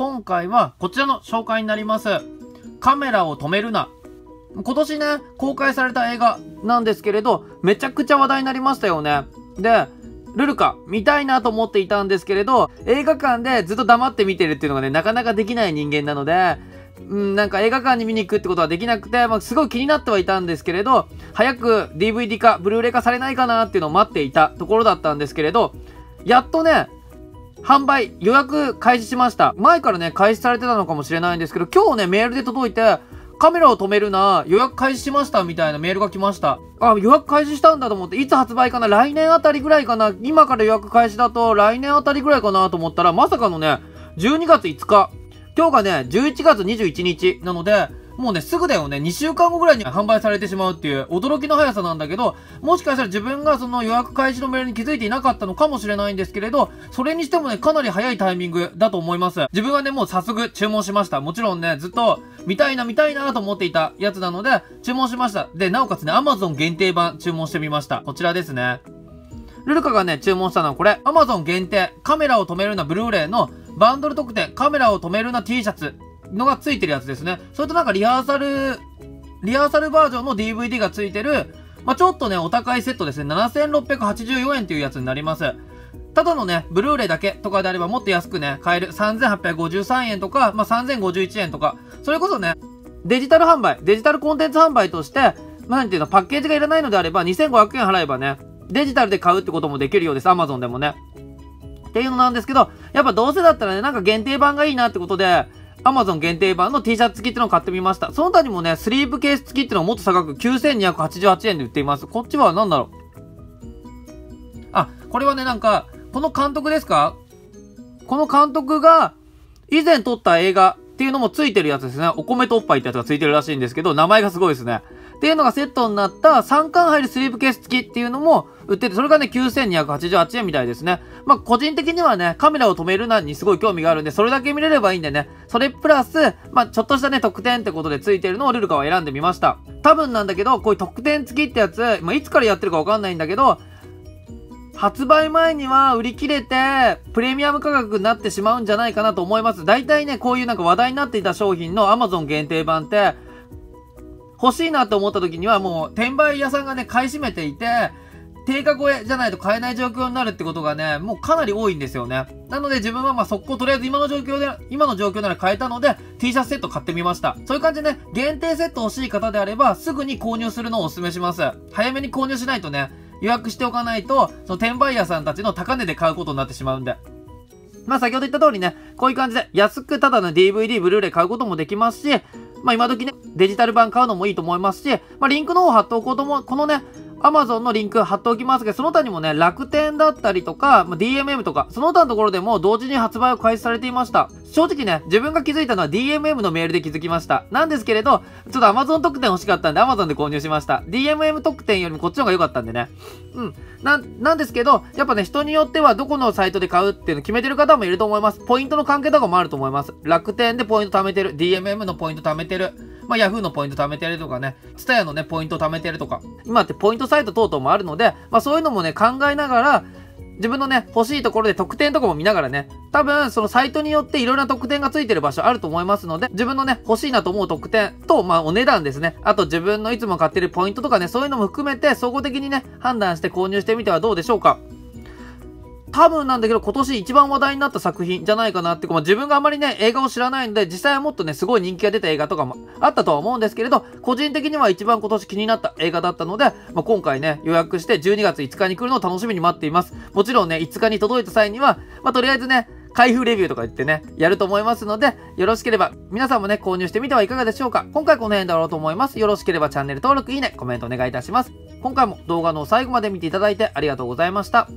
今回はこちらの紹介になります。カメラを止めるな。今年ね、公開された映画なんですけれど、めちゃくちゃ話題になりましたよね。で、ルルカ、見たいなと思っていたんですけれど、映画館でずっと黙って見てるっていうのがね、なかなかできない人間なので、うん、なんか映画館に見に行くってことはできなくて、まあ、すごい気になってはいたんですけれど、早く DVD 化、ブルーレイ化されないかなっていうのを待っていたところだったんですけれど、やっとね、販売、予約開始しました。前からね、開始されてたのかもしれないんですけど、今日ね、メールで届いて、カメラを止めるな、予約開始しましたみたいなメールが来ました。あ、予約開始したんだと思って、いつ発売かな来年あたりぐらいかな今から予約開始だと来年あたりぐらいかなと思ったら、まさかのね、12月5日。今日がね、11月21日なので、もうね、すぐだよね、2週間後ぐらいに販売されてしまうっていう驚きの速さなんだけど、もしかしたら自分がその予約開始のメールに気づいていなかったのかもしれないんですけれど、それにしてもね、かなり早いタイミングだと思います。自分はね、もう早速注文しました。もちろんね、ずっと見たいな見たいなと思っていたやつなので、注文しました。で、なおかつね、Amazon 限定版注文してみました。こちらですね。ルルカがね、注文したのはこれ、Amazon 限定、カメラを止めるなブルーレイのバンドル特典、カメラを止めるな T シャツのがついてるやつですね。それとなんかリハーサル、リハーサルバージョンの DVD がついてる、まあ、ちょっとね、お高いセットですね。7684円というやつになります。ただのね、ブルーレイだけとかであればもっと安くね、買える3853円とか、まあ、3051円とか、それこそね、デジタル販売、デジタルコンテンツ販売として、まあ、なんていうの、パッケージがいらないのであれば2500円払えばね、デジタルで買うってこともできるようです。Amazon でもね。っていうのなんですけど、やっぱどうせだったらね、なんか限定版がいいなってことで、Amazon 限定版の T シャツ付きってのを買ってみました。その他にもね、スリープケース付きっていうのをもっと高く9288円で売っています。こっちは何だろう？あ、これはね、なんか、この監督ですか？この監督が以前撮った映画っていうのも付いてるやつですね。お米とおっぱいってやつが付いてるらしいんですけど、名前がすごいですね。っていうのがセットになった3巻入るスリープケース付きっていうのも売ってて、それがね、9288円みたいですね。まあ、個人的にはね、カメラを止めるなにすごい興味があるんで、それだけ見れればいいんでね、それプラス、まあ、ちょっとしたね、特典ってことで付いてるのをルルカは選んでみました。多分なんだけど、こういう特典付きってやつ、まあ、いつからやってるかわかんないんだけど、発売前には売り切れて、プレミアム価格になってしまうんじゃないかなと思います。大体ね、こういうなんか話題になっていた商品の Amazon 限定版って、欲しいなと思った時にはもう転売屋さんがね、買い占めていて、定価超えじゃないと買えない状況になるってことがね、もうかなり多いんですよね。なので自分はまあ速攻とりあえず今の状況で、今の状況なら買えたので T シャツセット買ってみました。そういう感じでね、限定セット欲しい方であればすぐに購入するのをお勧めします。早めに購入しないとね、予約しておかないと、その転売屋さんたちの高値で買うことになってしまうんで。まあ先ほど言った通りね、こういう感じで安くただの DVD、ブルーレイ買うこともできますし、まあ今時ね、デジタル版買うのもいいと思いますし、まあリンクの方貼っておこうと思う、このね、Amazon のリンク貼っておきますけど、その他にもね、楽天だったりとか、ま、DMM とか、その他のところでも同時に発売を開始されていました。正直ね、自分が気づいたのは DMM のメールで気づきました。なんですけれど、ちょっと Amazon 特典欲しかったんで Amazon で購入しました。DMM 特典よりもこっちの方が良かったんでね。うん。な、なんですけど、やっぱね、人によってはどこのサイトで買うっていうの決めてる方もいると思います。ポイントの関係とかもあると思います。楽天でポイント貯めてる。DMM のポイント貯めてる。まあ、Yahoo のポイント貯めてるとかね、TSUTAYA のね、ポイント貯めてるとか、今ってポイントサイト等々もあるので、まあ、そういうのもね、考えながら、自分のね、欲しいところで特典とかも見ながらね、多分そのサイトによっていろんな特典がついてる場所あると思いますので、自分のね、欲しいなと思う特典と、まあお値段ですね。あと自分のいつも買ってるポイントとかね、そういうのも含めて総合的にね、判断して購入してみてはどうでしょうか。多分なんだけど今年一番話題になった作品じゃないかなってまあ、自分があまりね、映画を知らないんで、実際はもっとね、すごい人気が出た映画とかもあったとは思うんですけれど、個人的には一番今年気になった映画だったので、まあ、今回ね、予約して12月5日に来るのを楽しみに待っています。もちろんね、5日に届いた際には、まあ、とりあえずね、開封レビューとか言ってね、やると思いますので、よろしければ、皆さんもね、購入してみてはいかがでしょうか。今回この辺だろうと思います。よろしければチャンネル登録、いいね、コメントお願いいたします。今回も動画の最後まで見ていただいてありがとうございました。